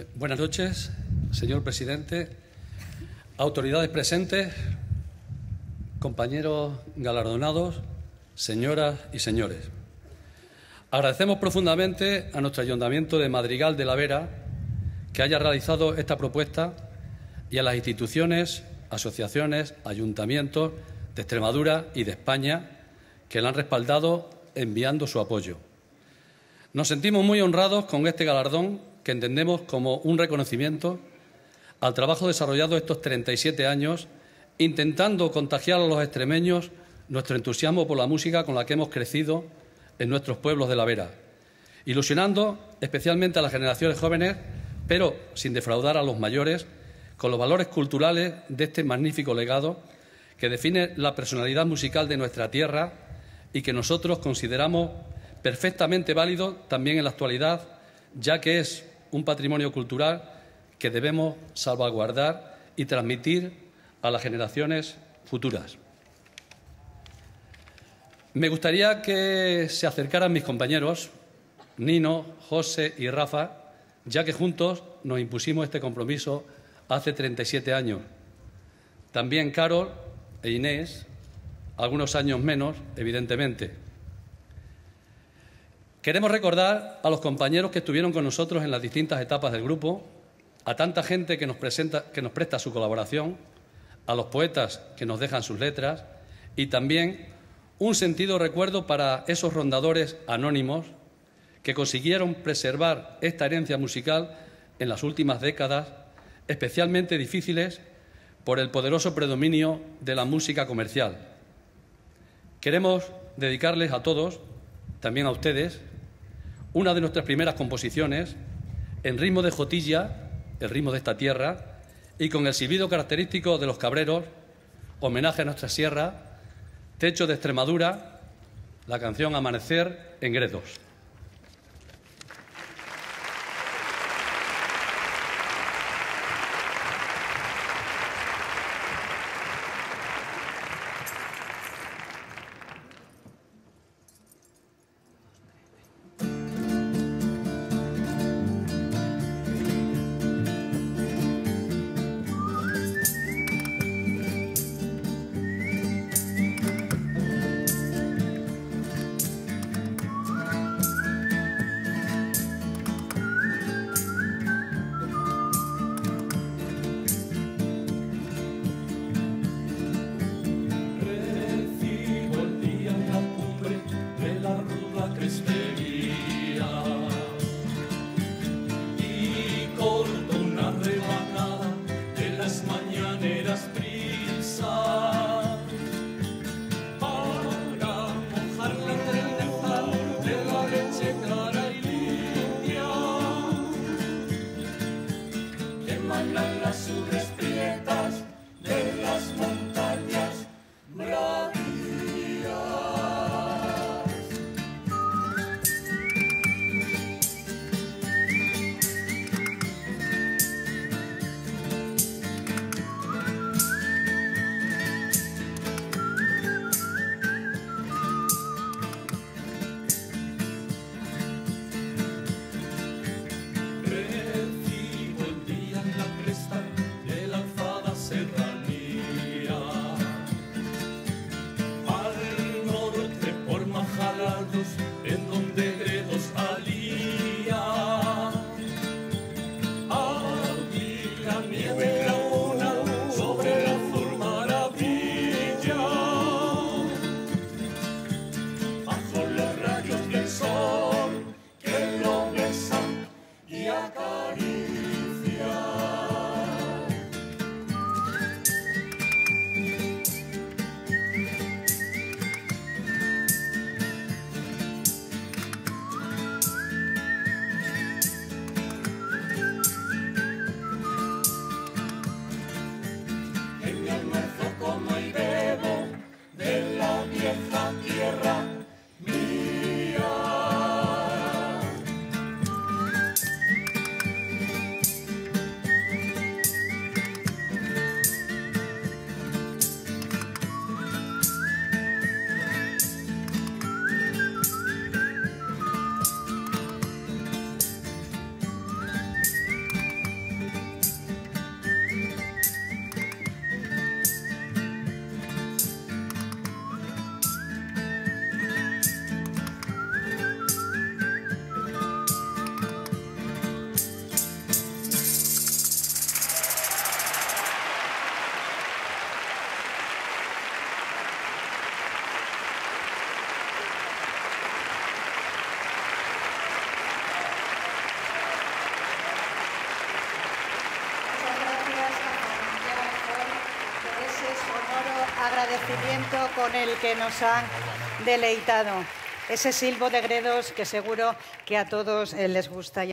Eh, buenas noches, señor presidente, autoridades presentes, compañeros galardonados, señoras y señores. Agradecemos profundamente a nuestro Ayuntamiento de Madrigal de la Vera que haya realizado esta propuesta y a las instituciones, asociaciones, ayuntamientos de Extremadura y de España que la han respaldado enviando su apoyo. Nos sentimos muy honrados con este galardón que entendemos como un reconocimiento al trabajo desarrollado estos 37 años, intentando contagiar a los extremeños nuestro entusiasmo por la música con la que hemos crecido en nuestros pueblos de la Vera, ilusionando especialmente a las generaciones jóvenes, pero sin defraudar a los mayores, con los valores culturales de este magnífico legado que define la personalidad musical de nuestra tierra y que nosotros consideramos perfectamente válido también en la actualidad, ya que es un patrimonio cultural que debemos salvaguardar y transmitir a las generaciones futuras. Me gustaría que se acercaran mis compañeros, Nino, José y Rafa, ya que juntos nos impusimos este compromiso hace 37 años. También Carol e Inés, algunos años menos, evidentemente. Queremos recordar a los compañeros que estuvieron con nosotros en las distintas etapas del grupo, a tanta gente que nos, que nos presta su colaboración, a los poetas que nos dejan sus letras y también un sentido recuerdo para esos rondadores anónimos que consiguieron preservar esta herencia musical en las últimas décadas, especialmente difíciles por el poderoso predominio de la música comercial. Queremos dedicarles a todos, también a ustedes, una de nuestras primeras composiciones en ritmo de jotilla, el ritmo de esta tierra, y con el silbido característico de los cabreros, homenaje a nuestra sierra, techo de Extremadura, la canción Amanecer en Gredos. Agradecimiento con el que nos han deleitado. Ese silbo de gredos que seguro que a todos eh, les gusta.